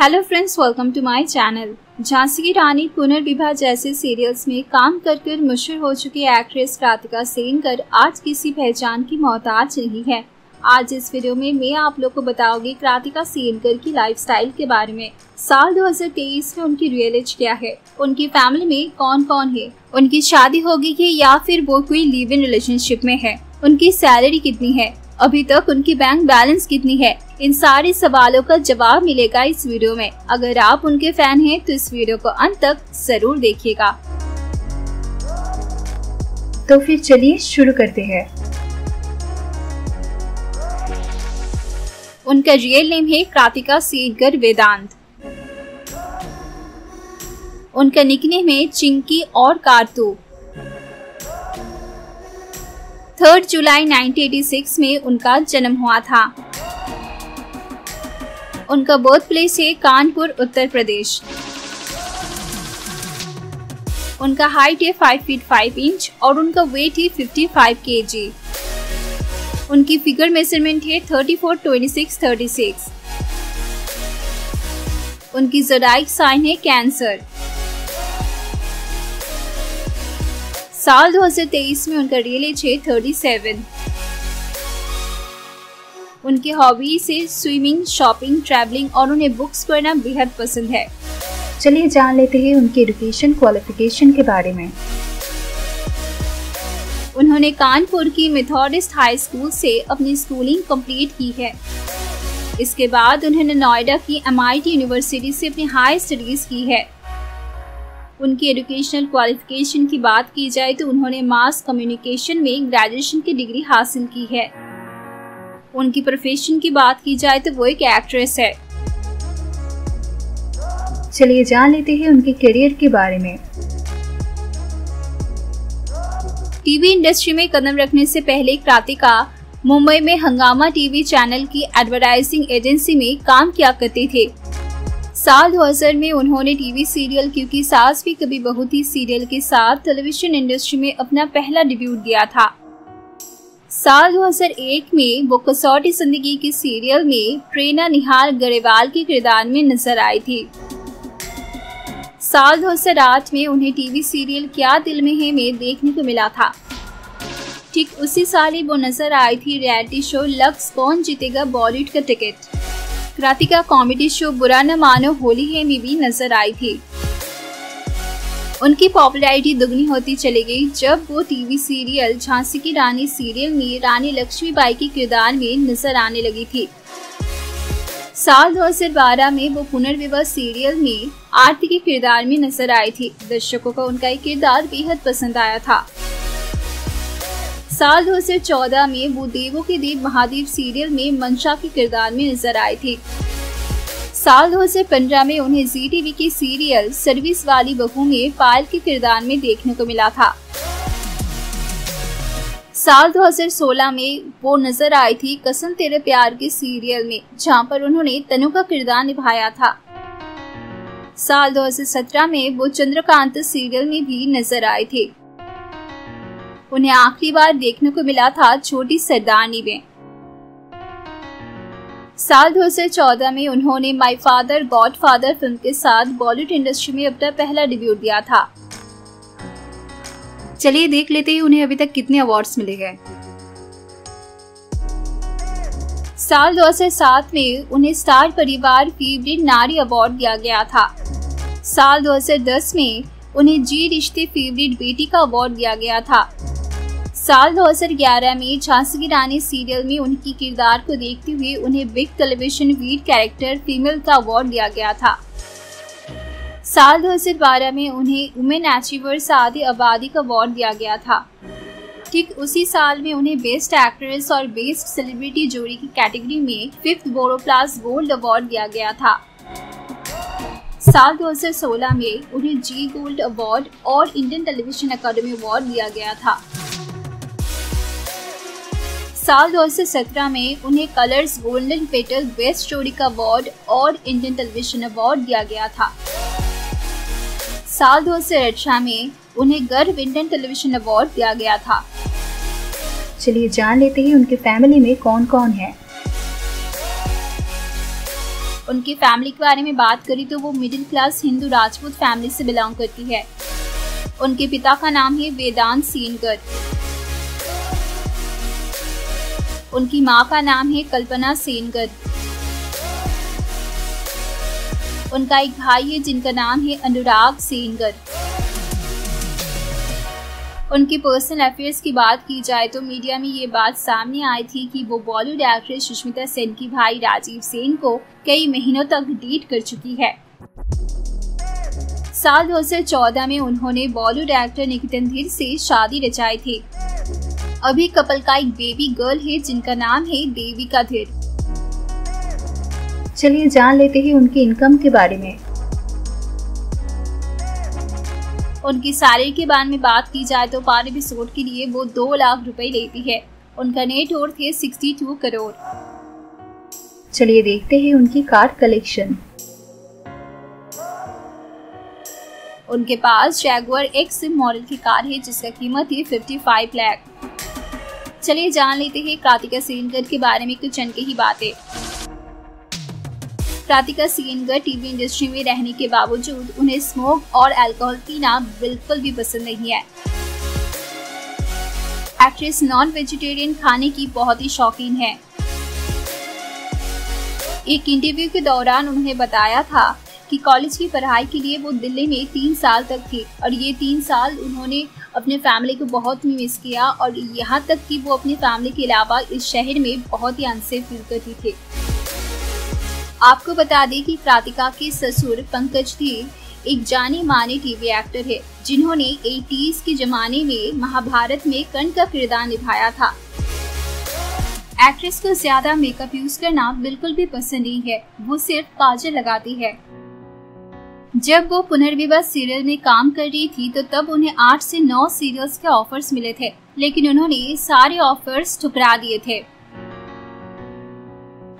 Hello friends welcome to my channel Jhansi की रानी पुनर्विवाह जैसे सीरियल्स में काम कर कर मशहूर हो चुकी एक्ट्रेस राधिका सेनकर आज किसी पहचान की मोहताज नहीं है। आज इस वीडियो में मैं आप लोग को बताऊँगी राधिका सेनकर की लाइफस्टाइल के बारे में। साल 2023 में उनकी रियल एज क्या है? उनकी फैमिली में कौन कौन है? उनकी शादी होगी कि या फिर वो कोई लिव इन रिलेशनशिप में है? उनकी सैलरी कितनी है? अभी तक उनकी बैंक बैलेंस कितनी है? इन सारे सवालों का जवाब मिलेगा इस वीडियो में। अगर आप उनके फ़ैन हैं तो इस वीडियो को अंत तक ज़रूर देखिएगा। तो फिर चलिए शुरू करते हैं। उनका रियल नेम है क्रातिका सीगर वेदांत। उनका निकनेम है चिंकी और कारतू। थर्ड जुलाई 1986 में उनका जन्म हुआ था। उनका बर्थ प्लेस है कानपुर उत्तर प्रदेश। उनका हाइट है 5 फीट 5 इंच और उनका वेट है 55 केजी उनकी फिगर मेज़रमेंट है 34, 26, 36। उनकी जराइक साइन है कैंसर साल 2023 में उनका रियल एज है 37। उनकी हॉबी से स्विमिंग शॉपिंग ट्रैवलिंग और उन्हें बुक्स पढ़ना बेहद पसंद है। चलिए जान लेते हैं उनकी एजुकेशन क्वालिफिकेशन के बारे में। उन्होंने कानपुर की मेथोडिस्ट हाई स्कूल से अपनी स्कूलिंग कंप्लीट की है। इसके बाद उन्होंने नोएडा की एमआईटी यूनिवर्सिटी से अपनी हाई स्टडीज़ की है। उनकी एजुकेशनल क्वालिफिकेशन की बात की जाए तो उन्होंने मास कम्युनिकेशन में ग्रेजुएशन की डिग्री हासिल की है। उनकी प्रोफेशन की बात की जाए तो वो एक एक्ट्रेस है। चलिए जान लेते हैं उनके करियर के बारे में। टीवी इंडस्ट्री में कदम रखने से पहले क्रातिका मुंबई में हंगामा टीवी चैनल की एडवर्टाइजिंग एजेंसी में काम किया करते थे। साल 2000 में उन्होंने टीवी सीरियल, क्योंकि सास भी कभी बहुत ही सीरियल के साथ टेलीविज़न इंडस्ट्री में अपना पहला डिब्यूट दिया था। साल 2001 में वो कसौटी ज़िंदगी के सीरियल में प्रेरणा निहाल गरेवाल के किरदार में नज़र आई थी। साल 2008 में उन्हें टीवी सीरियल क्या दिल में है में देखने को मिला था। ठीक उसी साल ही वो नज़र आई थी रियलिटी शो लक्स कौन जीतेगा बॉलीवुड का टिकट। राधिका कॉमेडी शो बुरा न मानो, होली है में भी नज़र आई थी। उनकी पॉपुलैरिटी दुगनी होती चली गई, जब वो टीवी सीरियल झांसी की रानी सीरियल में रानी लक्ष्मीबाई के किरदार में नज़र आने लगी थी। साल 2012 में वो पुनर्विवाह सीरियल में आरती के किरदार में नज़र आई थी। दर्शकों को उनका ये किरदार बेहद पसंद आया था। साल 2014 में वो देवों के देव महादेव सीरियल में मंशा के किरदार में नज़र आए थे। साल 2015 में उन्हें जी टीवी की सीरियल सर्विस वाली बहू में पायल के किरदार में देखने को मिला था। साल 2016 में वो नज़र आई थी कसम तेरे प्यार के सीरियल में, जहाँ पर उन्होंने तनु का किरदार निभाया था। साल 2017 में वो चंद्रकांत सीरियल में भी नज़र आए थे। उन्हें आखिरी बार देखने को मिला था छोटी सरदारनी में। साल 2014 में उन्होंने my father godfather film के साथ बॉलीवुड इंडस्ट्री में अपना पहला डिब्यूट दिया था। चलिए देख लेते हैं उन्हें अभी तक कितने अवार्ड्स मिले हैं। साल 2007 में उन्हें स्टार परिवार फेवरेट नारी अवार्ड दिया गया था। साल 2010 में उन्हें जी रिश्ते फेवरेट बेटी का अवार्ड दिया गया था। साल 2011 में झांसी की रानी सीरियल में उनकी किरदार को देखते हुए उन्हें बिग टेलीविज़न वीर कैरेक्टर फीमेल का अवार्ड दिया गया था। साल 2012 में उन्हें वुमेन अचीवर्स आदि आबादी का अवार्ड दिया गया था। ठीक उसी साल में उन्हें बेस्ट एक्ट्रेस और बेस्ट सेलिब्रिटी जोड़ी की कैटेगरी में फिफ्थ बोरो प्लास गोल्ड अवार्ड दिया गया था। साल 2016 में उन्हें जी गोल्ड अवार्ड और इंडियन टेलीविज़न अकादमी अवार्ड दिया गया था। साल 2017 में उन्हें Colors golden petal best story का अवार्ड और इंडियन टेलीविज़न अवार्ड दिया गया था। साल 2018 में उन्हें गर्व इंडियन टेलीविज़न अवार्ड दिया गया था। चलिए जान लेते हैं उनके फैमिली में कौन कौन है। उनकी फैमिली के बारे में बात करें तो वो middle class Hindu Rajput family से बिलोंग करती है। उनके पिता का नाम है वेदांत सीनकर। उनकी माँ का नाम है कल्पना सेनकर उनका एक भाई है जिनका नाम है अनुराग सेनगर। उनकी पर्सनल अफेयर्स की बात की जाए तो मीडिया में ये बात सामने आई थी कि वो बॉलीवुड एक्ट्रेस सुष्मिता सेन की भाई राजीव सेन को कई महीनों तक डेट कर चुकी है। साल 2014 में उन्होंने बॉलीवुड एक्टर निकितन धीर से शादी रचाई थी। अभी कपल का एक बेबी गर्ल है जिनका नाम है देविका धीर। चलिए जान लेते हैं उनकी इनकम के बारे में। उनकी सैलरी के बारे में बात की जाए तो पार एपिसोड के लिए वो दो लाख रुपए लेती है। उनका नेट वर्थ है सिक्सटी टू करोड़ चलिए देखते हैं उनकी कार कलेक्शन उनके पास जैगुआर एक्स मॉडल की कार है जिसका कीमत है 55 लाख चलिए जान लेते हैं कार्तिका सेनकर के बारे में कुछ अनके ही बातें। राधिका सियनगर टीवी इंडस्ट्री में रहने के बावजूद उन्हें स्मोक और अल्कोहल पीना बिल्कुल भी पसंद नहीं है। एक्ट्रेस नॉन वेजिटेरियन खाने की बहुत ही शौकीन है। एक इंटरव्यू के दौरान उन्होंने बताया था कि कॉलेज की पढ़ाई के लिए वो दिल्ली में तीन साल तक थी और ये तीन साल उन्होंने अपने फैमिली को बहुत ही मिस किया और यहाँ तक कि वो अपनी फैमिली के अलावा इस शहर में बहुत ही अनसेफ फील करती थी। आपको बता दें कि प्रातिका के ससुर पंकज देव एक जाने माने टीवी एक्टर है, जिन्होंने एटीज के जमाने में महाभारत में कर्ण का किरदार निभाया था। एक्ट्रेस को ज़्यादा मेकअप यूज़ करना बिल्कुल भी पसंद नहीं है, वो सिर्फ़ काजल लगाती है। जब वो पुनर्विवाह सीरियल में काम कर रही थी तो तब उन्हें आठ से नौ सीरियल्स के ऑफर्स मिले थे, लेकिन उन्होंने सारे ऑफर्स ठुकरा दिए थे।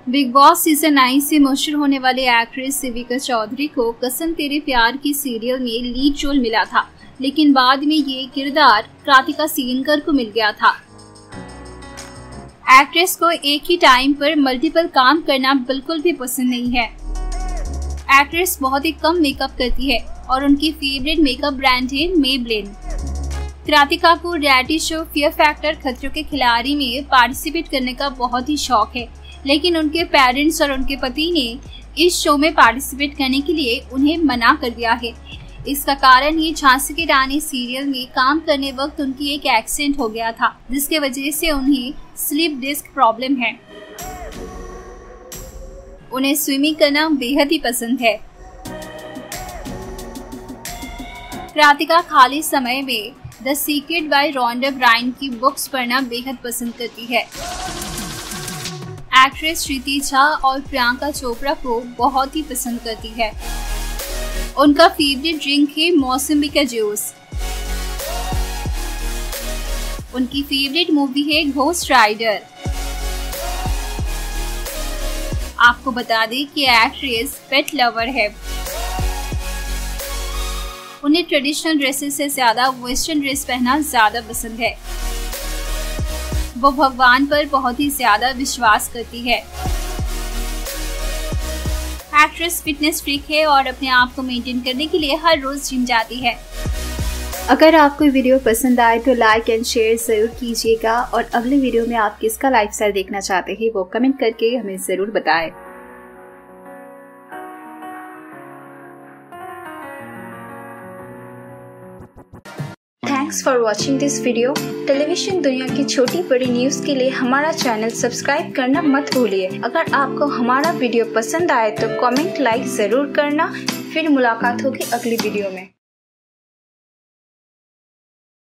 बिग बॉस सीज़न नाइन से मशहूर होने वाले एक्ट्रेस सिविका चौधरी को कसम तेरे प्यार की सीरियल में लीड रोल मिला था, लेकिन बाद में ये किरदार क्रातिका सीनकर को मिल गया था। एक्ट्रेस को एक ही टाइम पर मल्टीपल काम करना बिल्कुल भी पसंद नहीं है। एक्ट्रेस बहुत ही कम मेकअप करती है और उनकी फेवरेट मेकअप ब्रांड है मेबलिन क्रातिका को रियलिटी शो फियर फैक्टर खतरों के खिलाड़ी में पार्टिसिपेट करने का बहुत ही शौक है, लेकिन उनके पेरेंट्स और उनके पति ने इस शो में पार्टिसिपेट करने के लिए उन्हें मना कर दिया है। इसका कारण ये झांसी की रानी सीरियल में काम करने वक्त उनकी एक एक्सीडेंट हो गया था, जिसके वजह से उन्हें स्लिप डिस्क प्रॉब्लम है। उन्हें स्विमिंग करना बेहद ही पसंद है। राधिका खाली समय में the secret by Rhonda Byrne की बुक्स पढ़ना बेहद पसंद करती है। एक्ट्रेस श्रुति झा और प्रियंका चोपड़ा को बहुत ही पसंद करती है। उनका फेवरेट ड्रिंक है मौसमी का जूस उनकी फेवरेट मूवी है घोस्ट राइडर आपको बता दें कि एक्ट्रेस पेट लवर है। उन्हें ट्रेडिशनल ड्रेसेस से ज़्यादा वेस्टर्न ड्रेस पहनना ज़्यादा पसंद है। वो भगवान पर बहुत ही ज़्यादा विश्वास करती है। एक्ट्रेस फिटनेस फ्रीक है और अपने आप को मेंटेन करने के लिए हर रोज जिम जाती है। अगर आपको वीडियो पसंद आए तो लाइक एंड शेयर ज़रूर कीजिएगा और अगले वीडियो में आप किसका लाइफस्टाइल देखना चाहते हैं, वो कमेंट करके हमें ज़रूर बताएँ। Thanks for watching this video television दुनिया की छोटी बड़ी न्यूज़ के लिए हमारा चैनल सब्सक्राइब करना मत भूलिए। अगर आपको हमारा वीडियो पसंद आए तो कमेंट लाइक ज़रूर करना। फिर मुलाकात होगी अगली वीडियो में।